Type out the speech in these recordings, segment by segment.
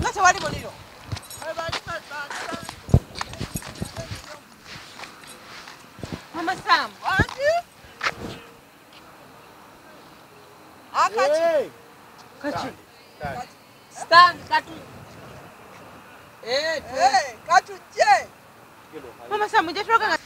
nga tewali muliro mama sam akaki kaki stan katu katujje mama sam mujja tuloga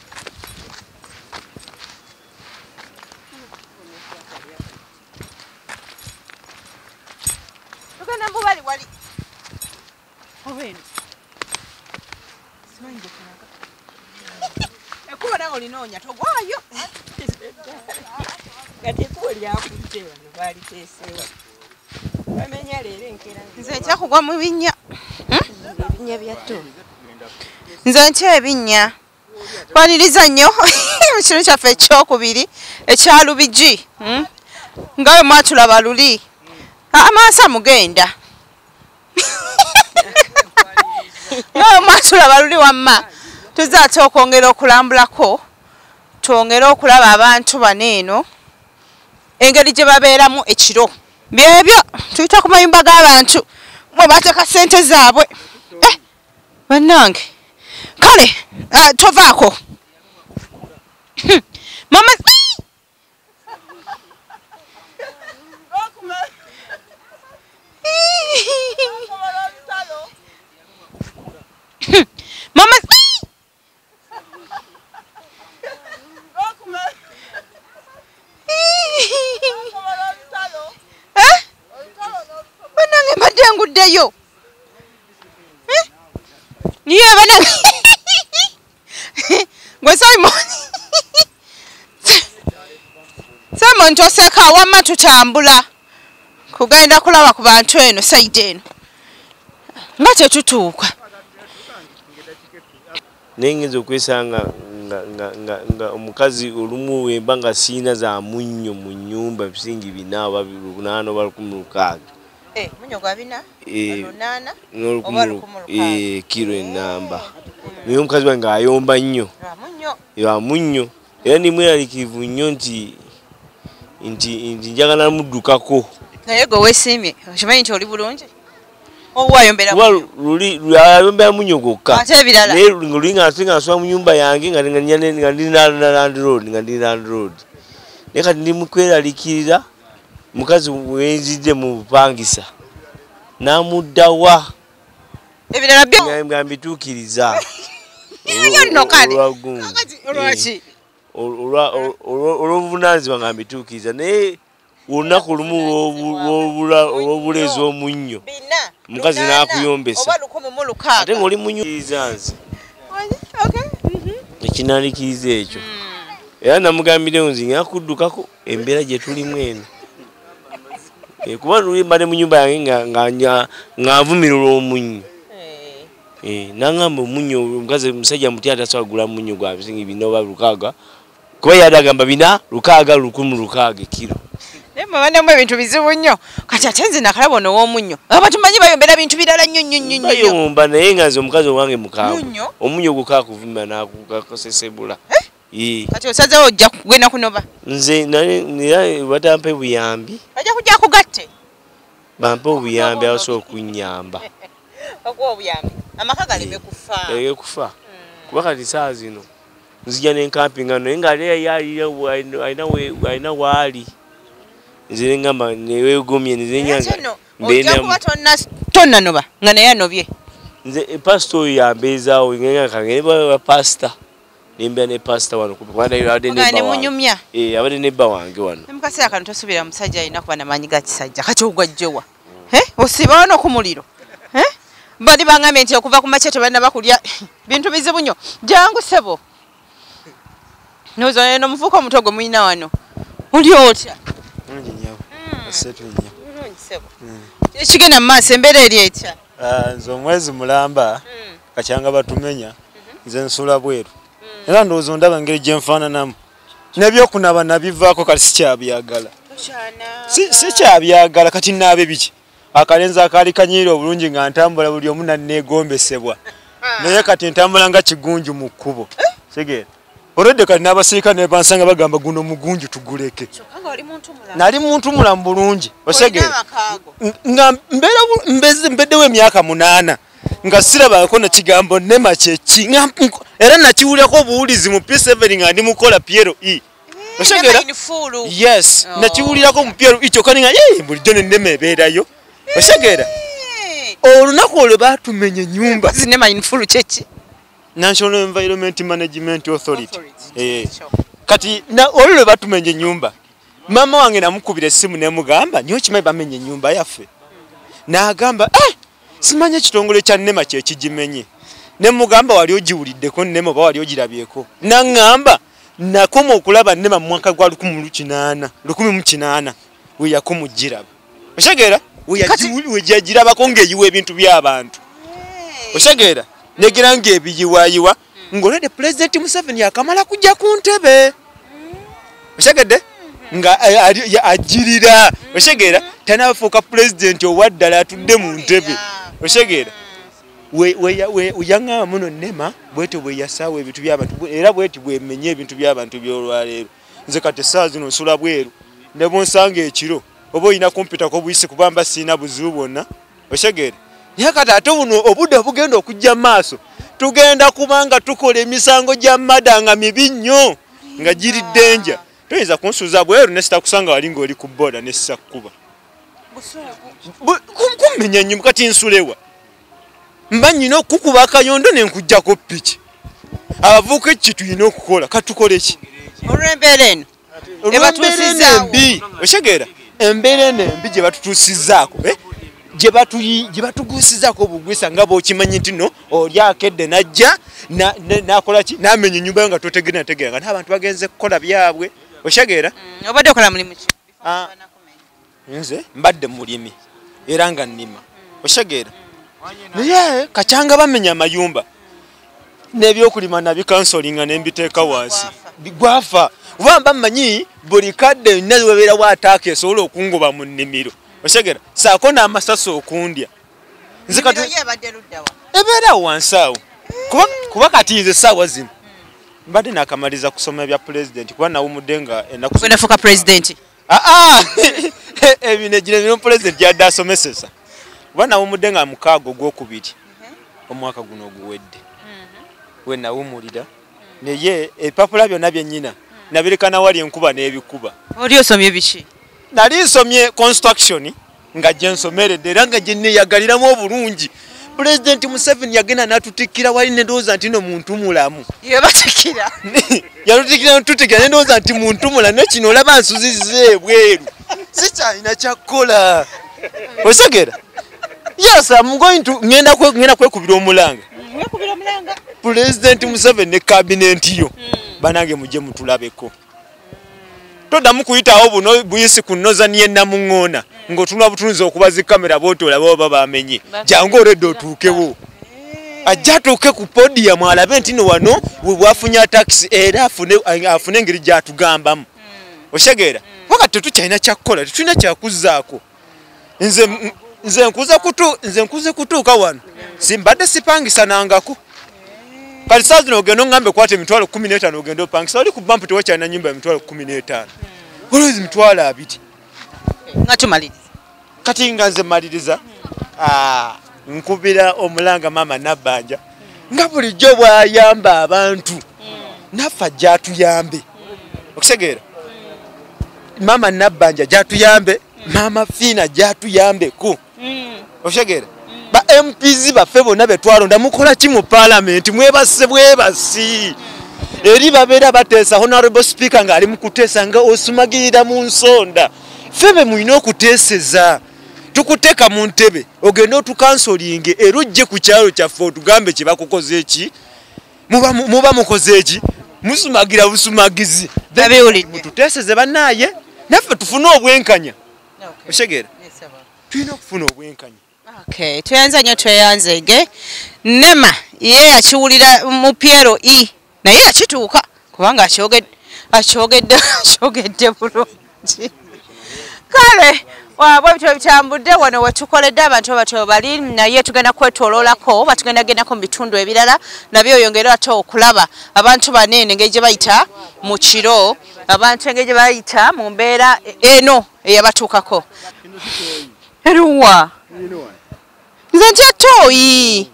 olinoonya togwayo kati ekkubo lyakudde wano baliteesewa bamenya leero enkera nze ntya kugwa mu binnya. Ebinnya bya tto. Nze ntya ebinnya. Twaniriza nnyo. Mu kiro kyaffe ekyokubiri ekya lubigi. Mm? nga bwe mwatulaba luli. Amaasa mugenda nga bwe mwatulaba luli wamma. Tuzze ate okwongera okulambulako twongere okulaba abantu bano eno engeri gye babeeramu ekiro. Byebyo tuyita ku mayumba g'abantu mwe bateeka ssente zaabwe. Eh, bannange kale ah, tovaako. Hmm, mama Hmm, mama Eh? bannange Eh? niye bannange gwe simon simon toseka wamma tutambula kugenda kulaba ku bantu eno saidi eno nga tetutuuka naye ngenza okwesanga nga, omukazi olumu wemba nga siina za munnyo mu nyumba ebisingi bina oba lunaana oba lukumi lukaaga munyo gwa bina Eh, lunaana Oba lu- lukumi lukaaga. eh, kiro enamba naye omukazi wange ayomba nnyo. Lwa munyo ya munnyo era ndi mweraliikirivu nnyo nti nti nti njagala muddukako. Naye gwe weesiimye okimanyi nti oli bulungi? Ayombera munnyo gwokka. Naye nga ate nga nsula mu nyumba yange nga ndi na na land road nga ndi land road. Naye kati ndi mukweraliikirira mukazi wenzidde mu bupangisa n'amuddawa nga- nga mbituukiriza. Olwa- olw'obuvunaanyizibwa nga mbituukiriza. Naye olunaku lumu olw'obu- olw'obula- olw'obuleezi omunnyo bina Omukazi lunaana, n'akuyomesa. oba lukumi mu lukaaga ate ng'oli munyiriza nze. Mhm. ekinaalikiriza ekyo. Era namugambirewo nzi ngenda kuddukako embeera gye tulimu eno. Eh, kuba luli mbadde mu nyumba yange nga- ng'avumira olw'omunnyo. Eh, Eh, nangamba omunnyo omukazi omusajja muti atasobola kugula munnyo gwa bisingi bina oba lukaaga kuba yali agamba bina lukaaga lukumi lukaaga ekiro. Naye mubanamu ebintu bizibu nnyo. Kati ate nze nakalaba ono ow'omunnyo abantu manyi bayombera bintu birala nnyo nnyo nnyo bayomba naye nga nze omukazi owange Munnyo? omunnyo gukakuvumira nakukakosesebula Eh, kati osazewo ojja kugenda kunoba? Nze era batampe buyambi. Bajja kujja kugatte. Bampe obuyambi abasobola okunyamba okuwa obuyambi. Amaka galeme kufa ege kufa kuba kati saa zino nzija nenkampinga naye nga ate alina waali. Nze neŋamba newegomye ate nezenyanga nno ojja kuba tonna- tonnanoba nga naye anobye. Nze epasita oyo yambeezaawo ngengakangene bapasita nembera ne pasita wano kubanga abadde ogane nebba wange. munyumya Eh, abadde nebba wange wano. Mukaseera kano tosuubira musajja alina kuba namaanyi ga kisajja. Kati ogwajjowa? Osiba wano ku muliro? Eh? bali bangambye nti okuva ku makya tebalina bakulya bintu bizibu nnyo jangu sebo noza eno muvuuka omuto gwe mulina wano. Oli otya? Sebo ekigenda mu maaso embeera eri etya? Ah, Nze omwezi mulamba. Kakyanga batumenya nze nsula bweru era ndowooza ondaba engeri gye nfaananamu. Nebyokunaba nabivaako kati sikyabyagala. Si- sikyabyagala kati naabe biki? Akalenzi akaali kanyiire obulungi nga ntambula buli omu nanneegombesebwa. Naye kati ntambula nga kigunju mu kkubo. Kitegeera olwedde kati n'abasirikale ne bansanga bagamba guno mugunju tuguleke. Nali muntu mulamu bulungi. Osegeera nga mbeddewo emyaka munaana nga sirabako na kigambo nema kyeki Nga era nakiwulirako obuwulizi mu p7 nga ndi mukola piero e. Nema infuulu. yes Oh. nakiwulirako mu piero e kyokka "Eh, bulijjo nennema ebeerayo. Osegeera Eh, olunaku olwo batumenya enyumba zi nema infuulu kyeki national environment management authority. Eh. Kyo. kati na- olwo lwe batumenya enyumba maama wange namukubira essimu nemugamba niyo kimanyi bamenya enyumba yaffe. N'agamba "Eh, simanyi ekitongole kya nema kyekigimenye nemugamba wali ogiwuliddeko nema oba wali ogirabyeko. Naŋŋamba nakoma okulaba nema mu mwaka gwa 18 weyakoma osegeera Kati- wejagirabako ng'eyiwa ebintu by'abantu osegeera negira ng'ebiyiwayiwa ng'olwedde pulezidenti museveni akamala kujja ku ntebe. Osegedde nga eh, ali- ya- ajirira. Osegeera tanafuuka pulezidenti owaddala atudde mu ntebe osegeera yaŋŋaba muno nema bwete bweyasaawa ebintu by'abantu era bweti bwemenya ebintu by'abantu byolwaleero. Nze kati essaawa zino nsula bweru ne bwonsanga ekiro oba olina kumpitako buyisi kubamba siina buzibu bwonna? Osegeera naye kati ate buno obudde bugenda okujja mu maaso. Tugenda kubanga tukola emisango gya mada nga mibi nnyo nga giri ddenja toyinza kunsuuza bweru nesitakusanga wali ngaoli ku booda nessisa kkuba Bu- ku- kummenya ennyumba kati nsulewa mba nyina okukuba akayondo nenkujjako piki abavuuka eki tulina okukola katukole ki? Olw'embeera eno olwembeera eno embi. Otegeera embeera eno embi gye batutuusizaako eh, gye batuguusizaako obugwisa nga bwokimanyi nti no oli akedde najja na- ne- nakola ki? Namenya enyumba nga totegera nategera nga n'abantu bagenze kukola byabwe. Otegeera Mm, obadde okola mulimu ki? Ah. Nze? Mbadde mulimi era nga nnima. Otegeera naye kacyanga bamenya amayumba. N'ebyokulima nabikansolinga nembiteeka wansi. gwafa. Oba mba mmanyi buli kadde nna webeerawo ataaka esobola okungoba mu nnimiro. Otegeera saako n'amasasi okundya. Ebeerawo wansi awo. Kuba- kati nze essaawa zino. Mbadde nakamaliza kusoma ebya pulezidenti kuba nawumudde nga nafuuka pulezidenti aa ebino egino bino pulezidenti yadde asomesesa. Kuba nawumudde nga mukaaga ogwokubiri omwaka guno oguwedde. We nawumulira. Naye ebipapula byonna byennyina nabireka wali enkuba n'ebikuba oli osomye biki? Nali nsomye construction nga gye nsomeredde era nga gye neyagaliramu obulungi pulezidenti museveni yagenda natutikkira wali nedowooza nti no muntu mulamu. Yebatikira yatutikira tutikira nedowooza nti muntu mulamu nekino olaba nsuzize ebweru. Sikyalina kyakkola osegera yes I'm going to ngenda kwe- ngenda kwekubira omulanga. Pulezidenti museveni ne kabinenti yo. Banange mujje mutulabeko toddamu kuyitawo buno buyisi ku noza niye namuŋŋoona ng'otunula butunuzi okuba zikamera bootolaba oba bamenye. Jangu olwedde otuukewo. Ajja atuuke ku podiyamu alabe nti no wano we bwafunye atakisi era afune afune engeri gyatugambamu. Otegeera waka tetukyalina kyakkola tetulina kyakuzzaako nze nze nkuze kutu nze nkuze kutuuka wano. Simbadde sipangisa nangako kati saa zino ogenda oŋŋambe kwata emitwalo kumi n'etaano ogenda opangisa oli ku bampu tewakyalina nyumba emitwalo kumi n'etaano. Olwezi mitwalo abiri. Nga tumaliriza kati nga nze maliriza nkubira omulanga maama nabbanja nga bulijjo bwayamba abantu naffe ajja atuyambe okutegeera maama nabbanja gyatuyambe maama fiina gyatuyambeku okutegeera ba mps baffe bonna betwalonda mukola ki mu paalamenti mwebase bwebasi eri babeera bateesa honorable speaker ng'ali mu kuteesa nga osumagirira mu nsonda. Ffe be mulina okuteeseza. Tukuteeka mu ntebe ogende otukansolinge era ojje ku kyalo kyaffe otugambe kye bakukoze eki? Muba mu- muba mukoze eki? Musumagira busumagizi. Babiwulidde. mututeeseze bannaaye naffe tufune obwenkanya. Otegeera tulina okufuna obwenkanya Okay, tweyanze nnyo tweyanzege nema ye yakiwulira mu piero e naye yakituuka kubanga akyogedde akyogedde bulungi. Kale bwe bityo bitambudde wano wetukoledde abantu abatyo bali naye tugenda kwetoloolako batugenda gendako mu bitundu ebirala nabyo oyongere ate okulaba. Abantu baneeno engeri gye bayita mu kiro abantu engeri gye bayita mu mbeera eno eyabatuukako eruwa nze ntya tooyi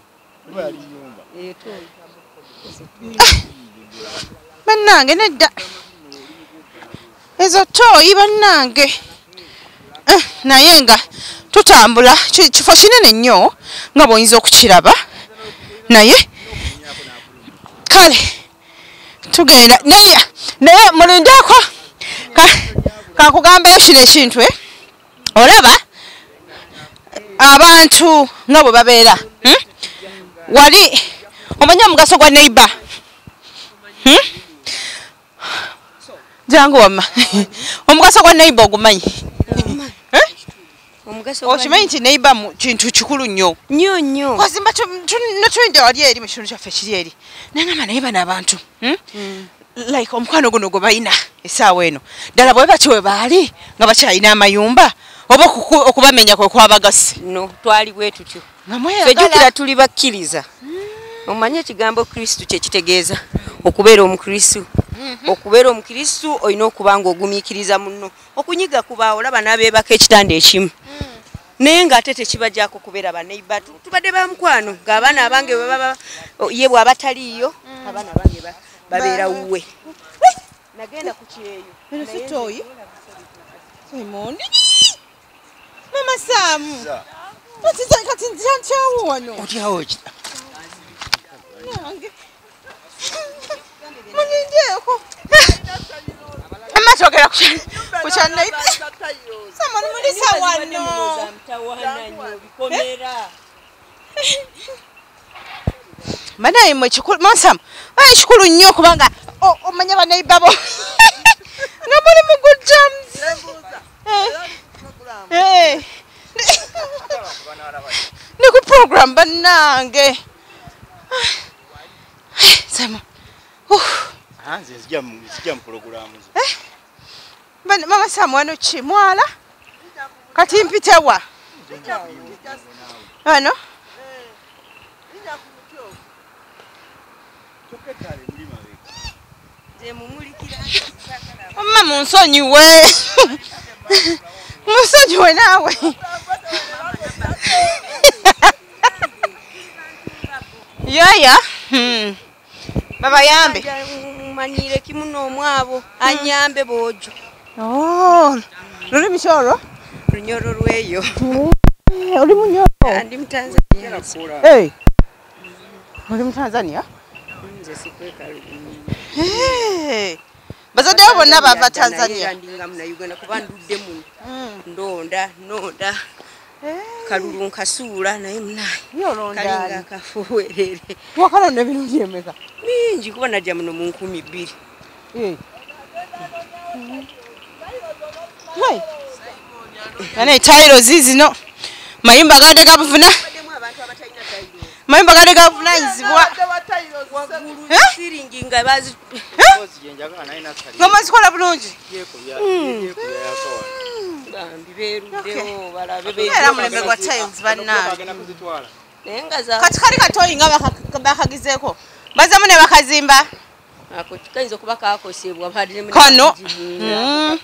bannange nedda. Ezo tooyi bannange. Eh, naye nga tutambula. Ki- kifo kinene nnyo nga bw'oyinza okukiraba. Naye kale tugenda. Naye naye mulindeeko. Ka- kankugambeyo kino ekintu eh? olaba abantu nga bwe babeera hmm? wali omanyi omugaso gwa neighbor hmm? jangu wamma omugaso gwa neighbor ogumanyi? Omugaso okimanyi nti neighbor kintu kikulu nnyo? Nnyo nnyo. Kwazimba natulinde wali eri mu kitundu kyaffe kiri eri? Nangamba naye bano abantu hmm? like omukwano guno gwe balina essaawa eno. Ddala bwe batyo we baali nga bakyalina amayumba oba okubamenya kwe kwabagase no twali bwe tutyo. Nga fejjukira mweyagala tuli bakkiriza. Omanyi ekigambo kristu kyekitegeeza okubeera omukristu. Okubeera omukristu olina okuba nga ogumiikiriza muno okunyiga kubaawo olaba n'abeebaka ekitanda ekimu. Naye ng'ate tekibajjako kubeera baneiba tubadde bamukwano ng'abaana abange ye bw'aba taliiyo abaana abange ba- babeera wuwe. Nagenda ku kyeyo. Eno si tooyi? emondi mama saamu kati kati ntyawo wano otyawo ki nange mulindeeko amatogera ku kyanaiba samani mulisa wano banaye mwe kikulu monsam aye kikulu nnyo okubanga o- omanya banaiba bo nga muli mu good terms Eh. Eh. ni ku program bannange. Uh, nze nzija mu pulogulaamu bana- mama Sam wano ki? Mwala? Kati mpitewa wano? Mama munsonyiwe munsonyiwe naawe yaya Hmm. babayambe manyire kimu n'omwabo anyambe bwojo Oh, lulimi kyolwo lunyoro lweyo oli munyolo andi mutanzania. Hey. Oli mu Tanzania? nze sikweka Hey. Bazadde bo bonna bava Tanzania. ndinga muna uganda kuba ndudde muno Mm. ndonda nonda kalulu nkasuula naye munaye kalinga Yolonda. akafuwerere Wakalonda ebirungi emeka. bingi kuba najja muno mu nkumi bbiri Eh. Hey. Ane tairo zizino. Mayimba gande gabuvuna. Mayimba gande gabuvunanyizibwa. Eh? siringi nga Ngoma zikola bulungi. Era mulembe gwa tiles bannange. Kati kali katoyi nga baka- bakagizeeko. Bazamu ne bakazimba. ako kayinza okuba kakosebwa Kano. Mm.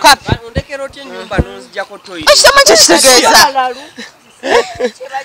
Kapi.